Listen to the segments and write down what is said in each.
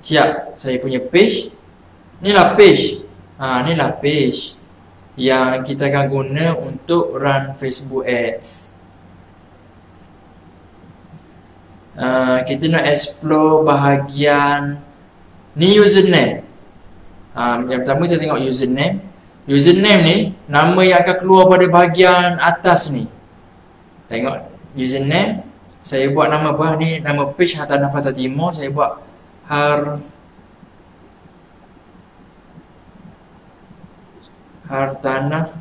Siap, saya punya page. Inilah page. Ha, inilah page yang kita akan guna untuk run Facebook Ads. Uh, kita nak explore bahagian ni username. Uh, yang pertama kita tengok username. Username ni nama yang akan keluar pada bahagian atas ni. Tengok username. Saya buat nama apa ni? Nama page Hartanah Pantai Timur. Saya buat Har Hartanah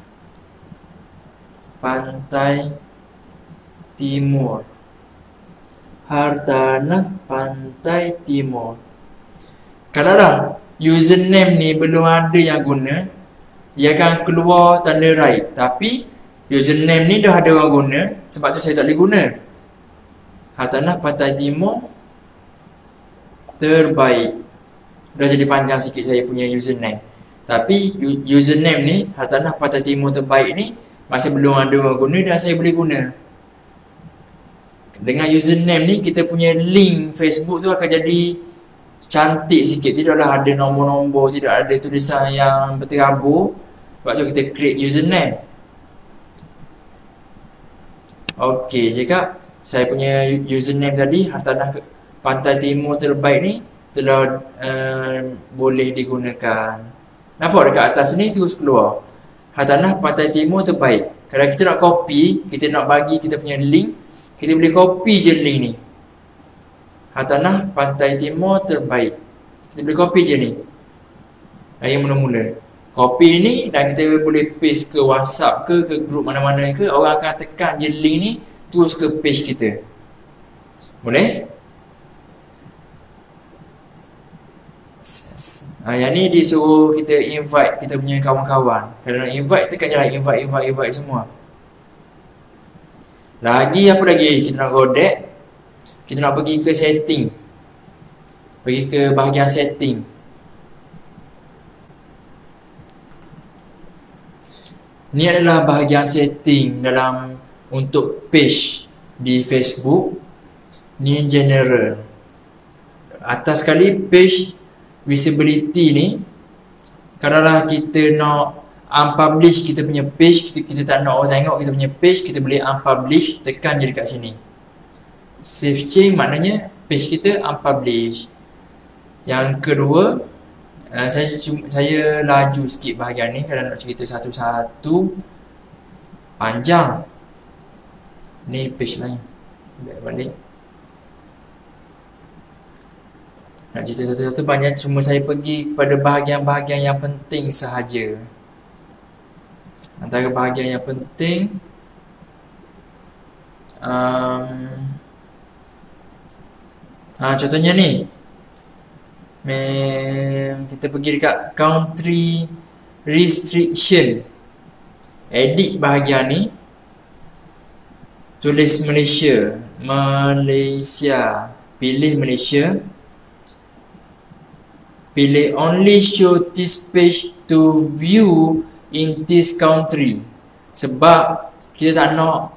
Pantai Timur. Hartanah Pantai Timur. Kalau dah username ni belum ada yang guna, ia akan keluar tanda right. Tapi username ni dah ada orang guna, sebab tu saya tak boleh guna. Hartanah Pantai Timur terbaik. Dah jadi panjang sikit saya punya username. Tapi username ni Hartanah Pantai Timur terbaik ni masih belum ada orang guna dan saya boleh guna. Dengan username ni kita punya link Facebook tu akan jadi cantik sikit. Tidaklah ada nombor-nombor, tidak ada tulisan yang berterabur. Sebab tu kita create username. Okey, jika saya punya username tadi Hartanah Pantai Timur terbaik ni telah uh, boleh digunakan. Nampak dekat atas ni terus keluar. Hartanah Pantai Timur terbaik. Kalau kita nak copy, kita nak bagi kita punya link, kita boleh copy je link ni. Hartanah Pantai Timur terbaik. Kita boleh copy je ni. Dari mula-mula. Copy ni dan kita boleh paste ke WhatsApp ke ke grup mana-mana ke, orang akan tekan je link ni terus ke page kita. Boleh? Ha, yang ni disuruh kita invite kita punya kawan-kawan. Kalau nak invite, tekan je lah invite, invite, invite semua. Lagi apa lagi? Kita nak go deck. Kita nak pergi ke setting. Pergi ke bahagian setting. Ni adalah bahagian setting dalam untuk page di Facebook. Ni general. Atas sekali page visibility ni Kalaulah kita nak unpublish kita punya page kita, kita tak nak orang tengok kita punya page Kita boleh unpublish tekan je dekat sini. Save change maknanya page kita unpublish. Yang kedua uh, saya, saya laju sikit bahagian ni Kalau nak cerita satu-satu Panjang. Ni page lain. Balik Nak cerita satu-satu banyak cuma saya pergi kepada bahagian-bahagian yang penting sahaja. Antara bahagian yang penting um, ha, Contohnya ni. Mem, Kita pergi dekat country restriction. Edit bahagian ni. Tulis Malaysia. Malaysia. Pilih Malaysia pilih only show this page to view in this country. Sebab kita tak nak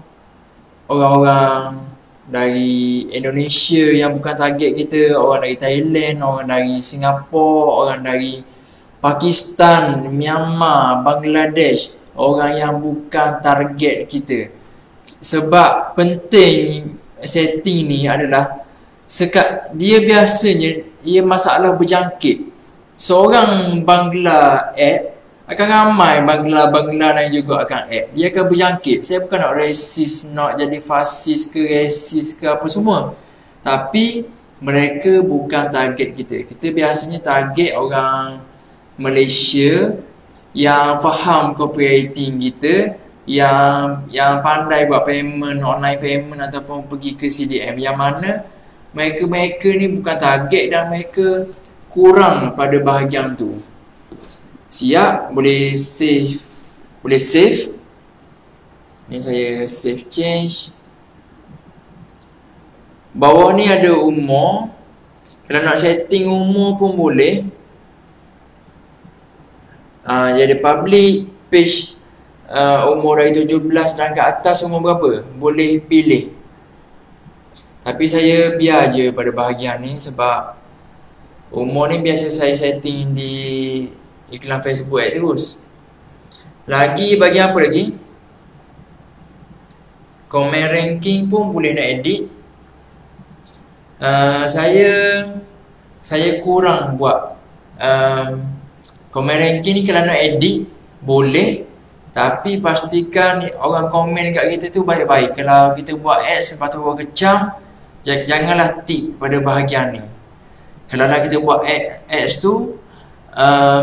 orang-orang dari Indonesia yang bukan target kita orang dari Thailand, orang dari Singapura, orang dari Pakistan, Myanmar, Bangladesh orang yang bukan target kita. Sebab penting setting ni adalah sekat dia biasanya ia masalah berjangkit seorang Bangla app akan ramai Bangla-Bangla lain juga akan app. Dia akan berjangkit. Saya bukan nak resis, nak jadi fasis ke resis ke apa semua. Tapi mereka bukan target kita. Kita biasanya target orang Malaysia yang faham copywriting kita yang yang pandai buat payment, online payment ataupun pergi ke CDM yang mana mereka-mereka ni bukan target dan mereka kurang pada bahagian tu. Siap? Boleh save? Boleh save? Ni saya save change. Bawah ni ada umur. Kalau nak setting umur pun boleh. Uh, dia ada public page uh, umur dari 17 dan ke atas umur berapa? Boleh pilih tapi saya biar je pada bahagian ni sebab umur ni biasa saya setting di iklan Facebook ad terus. Lagi bagi apa lagi? Comment ranking pun boleh nak edit. Uh, saya saya kurang buat um, comment ranking ni kalau nak edit boleh. Tapi pastikan orang komen kat kita tu baik-baik. Kalau kita buat ads lepas tu orang kecam, janganlah tip pada bahagian ni. Kalau nak kita buat ads tu uh,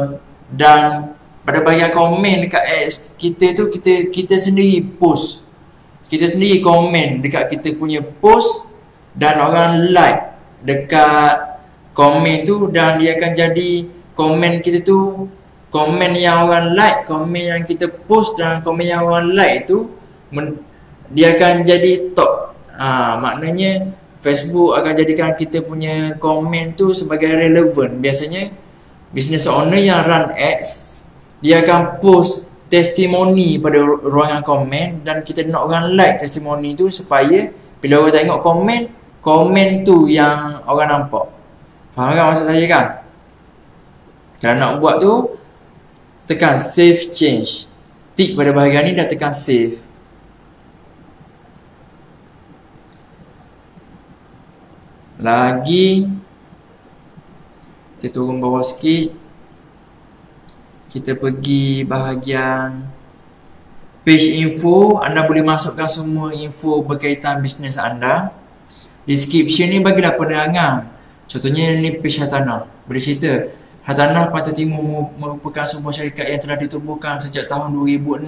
dan pada bahagian komen dekat ads kita tu kita kita sendiri post. Kita sendiri komen dekat kita punya post dan orang like dekat komen tu dan dia akan jadi komen kita tu komen yang orang like, komen yang kita post dan komen yang orang like tu dia akan jadi top. Ha, maknanya Facebook akan jadikan kita punya komen tu sebagai relevan. Biasanya business owner yang run ads dia akan post testimoni pada ruangan komen dan kita nak orang like testimoni tu supaya bila orang tengok komen, komen tu yang orang nampak. Faham kan maksud saya kan? Kalau nak buat tu, tekan save change tik pada bahagian ni dah tekan save lagi kita turun bawah sikit. Kita pergi bahagian page info. Anda boleh masukkan semua info berkaitan bisnes anda. Description ni bagilah penerangan. Contohnya ni page hartanah boleh cerita? Hatanah Pantai Timur merupakan sebuah syarikat yang telah ditubuhkan sejak tahun 2006.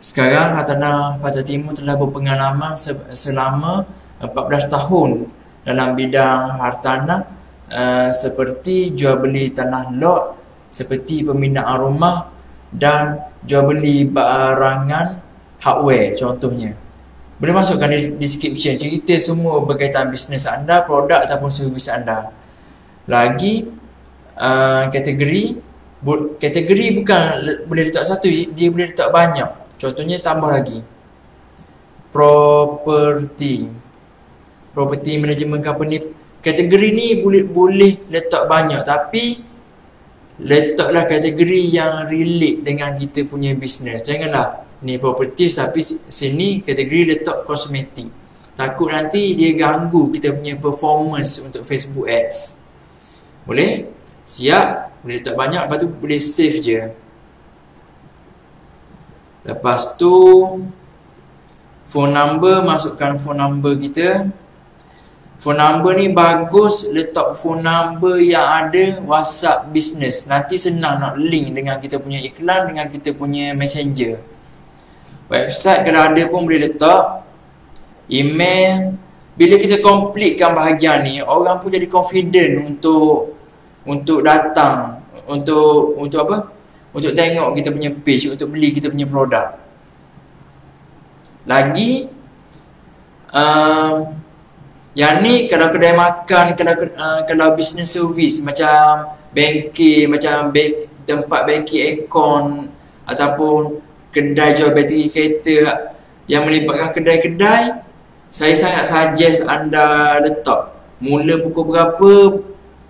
Sekarang Hatanah Pantai Timur telah berpengalaman selama 14 tahun dalam bidang hartanah uh, seperti jual beli tanah lot, seperti pembinaan rumah dan jual beli barangan hardware contohnya. Boleh masukkan di description cerita semua berkaitan bisnes anda, produk ataupun servis anda. Lagi uh, kategori kategori bukan boleh letak satu dia boleh letak banyak contohnya tambah lagi property property management company kategori ni boleh boleh letak banyak. Tapi letaklah kategori yang relate dengan kita punya business. Janganlah ni property tapi sini kategori letak kosmetik takut nanti dia ganggu kita punya performance untuk Facebook ads. Boleh? Siap. Boleh letak banyak Lepas tu boleh save je. Lepas tu Phone number Masukkan phone number kita Phone number ni bagus Letak phone number yang ada WhatsApp business Nanti senang nak link dengan kita punya iklan Dengan kita punya messenger Website kalau ada pun boleh letak Email Bila kita completekan bahagian ni Orang pun jadi confident untuk untuk datang untuk untuk apa? Untuk tengok kita punya page, untuk beli kita punya produk. Lagi um, yang ni kalau kedai makan, kalau uh, kalau business service macam bengkel, macam bank, tempat bengkel aircon ataupun kedai jual bateri kereta yang melibatkan kedai-kedai saya sangat suggest anda letak mula pukul berapa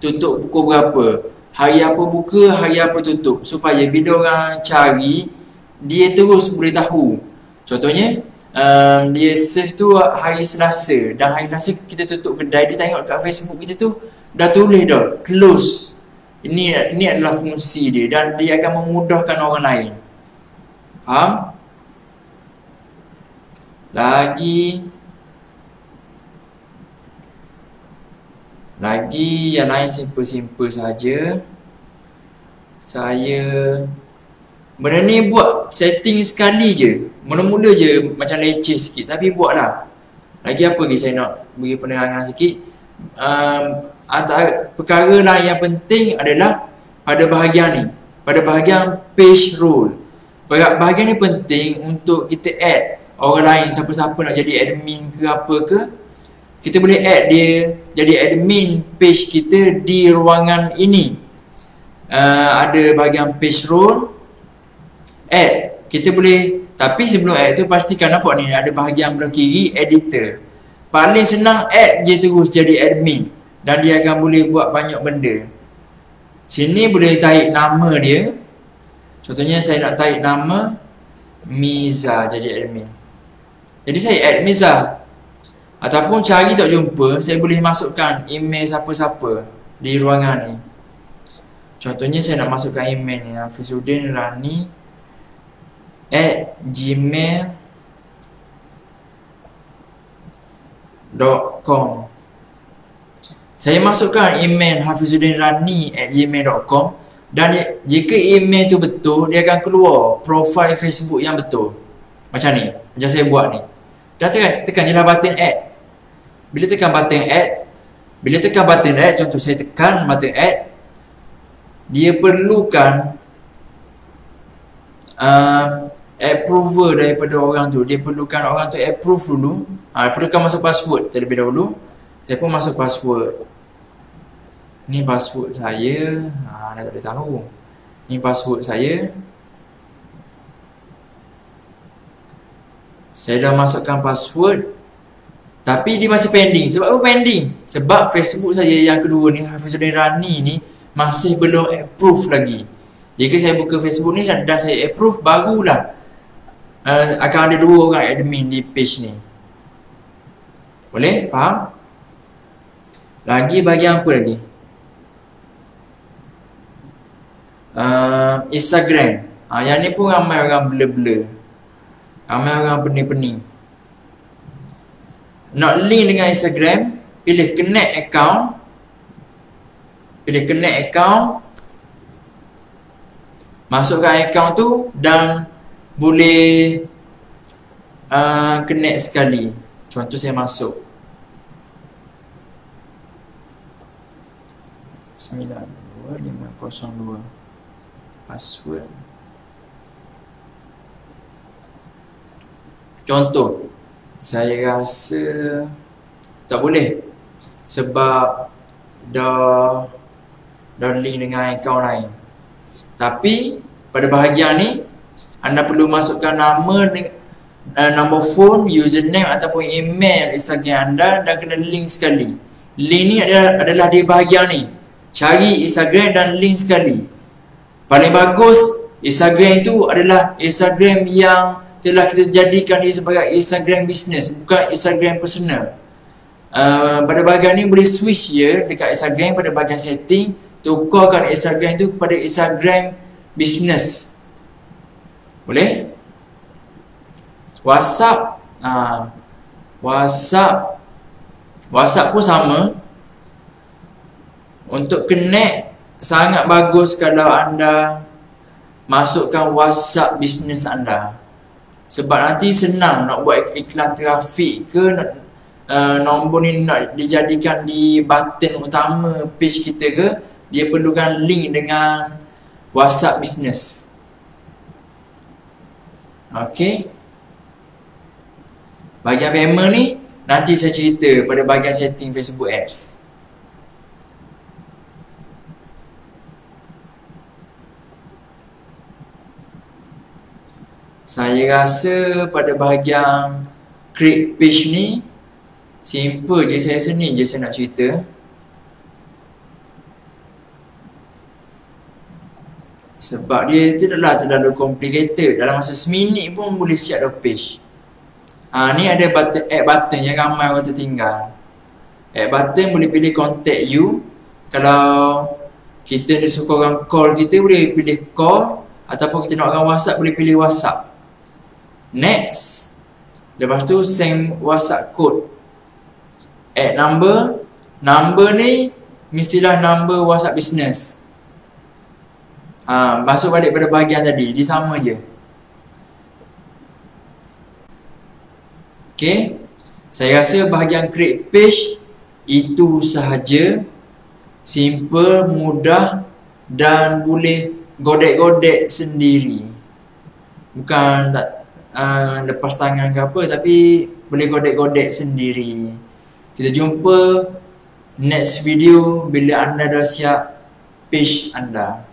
tutup pukul berapa. Hari apa buka hari apa tutup. Supaya bila orang cari dia terus boleh tahu. Contohnya um, dia search tu hari selasa. Dan hari selasa kita tutup kedai dia tengok kat facebook kita tu dah tulis dah close. Ini ini adalah fungsi dia dan dia akan memudahkan orang lain. Faham? Lagi Lagi yang lain simple-simple saja. Saya Benda ni buat setting sekali je Mula-mula je macam leceh sikit Tapi buatlah. Lagi apa lagi saya nak beri penerangan sikit? Um, antara Perkara lain yang penting adalah Pada bahagian ni. Pada bahagian page rule Bahagian ni penting untuk kita add. Orang lain siapa-siapa nak jadi admin ke apa ke kita boleh add dia jadi admin page kita di ruangan ini. Uh, ada bahagian page role. Add. Kita boleh tapi sebelum add tu pastikan nampak ni ada bahagian belah kiri editor paling senang add je terus jadi admin dan dia akan boleh buat banyak benda Sini boleh tarik nama dia. Contohnya saya nak tarik nama Miza jadi admin. Jadi saya add Miza. Ataupun cari tak jumpa, saya boleh masukkan email siapa-siapa di ruangan ni. Contohnya saya nak masukkan email ni Hafizudin Rani at gmail.com Saya masukkan email Hafizuddin Rani at gmail.com dan jika email tu betul, dia akan keluar profile Facebook yang betul. Macam ni, macam saya buat ni. Dan tekan, tekan je lah button add. Bila tekan button add, bila tekan button add, contoh saya tekan button add, dia perlukan uh, approval daripada orang tu. Dia perlukan orang tu approve dulu. Ha, perlukan masuk password terlebih dahulu. Saya pun masuk password. Ni password saya. Ha, dah tak boleh tahu. Ni password saya. Saya dah masukkan password. Tapi dia masih pending. Sebab apa pending? Sebab Facebook saya yang kedua ni Hafizuddin Rani ni masih belum approve lagi. Jika saya buka Facebook ni dan saya approve barulah uh, akan ada dua orang admin di page ni. Boleh? Faham? Lagi bahagian apa lagi? Uh, Instagram. Ha, yang ni pun ramai orang blur-blur. Ramai orang pening-pening. Nak link dengan Instagram, pilih connect account pilih connect account masukkan account tu dan boleh uh, connect sekali. Contoh saya masuk. 92502 password. Contoh saya rasa tak boleh sebab dah dan link dengan akaun lain. Tapi pada bahagian ni anda perlu masukkan nama uh, nombor phone, username ataupun email Instagram anda dan kena link sekali. Link ni adalah, adalah di bahagian ni. Cari Instagram dan link sekali. Paling bagus Instagram itu adalah Instagram yang telah kita jadikan dia sebagai Instagram business bukan Instagram personal. Uh, pada bahagian ni boleh switch je dekat Instagram pada bahagian setting tukarkan Instagram itu kepada Instagram business boleh? WhatsApp ha, WhatsApp. WhatsApp pun sama. Untuk connect sangat bagus kalau anda masukkan WhatsApp business anda. Sebab nanti senang nak buat iklan trafik ke nak, uh, nombor ni nak dijadikan di button utama page kita ke dia perlukan link dengan WhatsApp business. Okey. Bahagian payment ni nanti saya cerita pada bahagian setting Facebook Ads. Saya rasa pada bahagian create page ni simple je saya seni je saya nak cerita. Sebab dia tidaklah terlalu complicated. Dalam masa seminit pun boleh siap dah page ha, Ni ada button, add button yang ramai orang tertinggal. Add button boleh pilih contact you. Kalau kita ni suka orang call kita boleh pilih call. Ataupun kita nak orang whatsapp boleh pilih whatsapp. Next. Lepas tu send whatsapp code. Add number. Number ni Mestilah number whatsapp business ha, Masuk balik pada bahagian tadi Dia sama je. Okay Saya rasa bahagian create page Itu sahaja. Simple, mudah Dan boleh godek-godek sendiri. Bukan tak uh, lepas tangan ke apa Tapi boleh godek-godek sendiri. Kita jumpa next video bila anda dah siap page anda